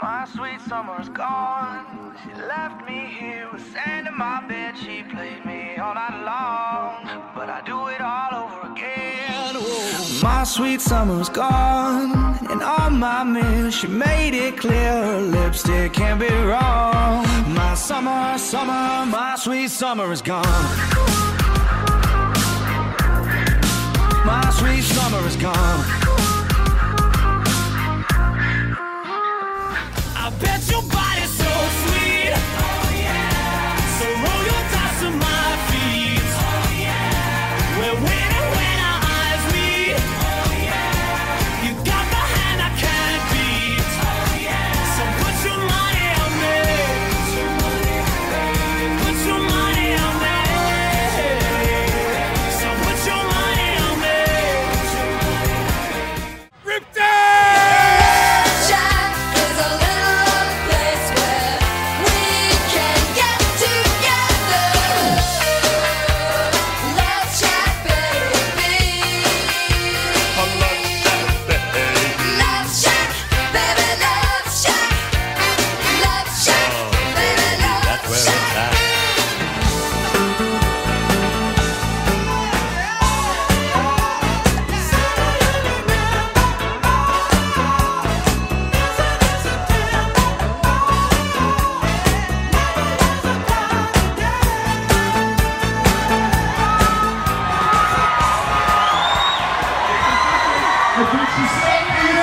My sweet summer's gone. She left me here with sand in my bed. She played me all night long. But I do it all over again. My sweet summer's gone. And on my mirror, she made it clear her lipstick can't be wrong. My summer, summer, my sweet summer is gone. My sweet summer is gone. A gente sempre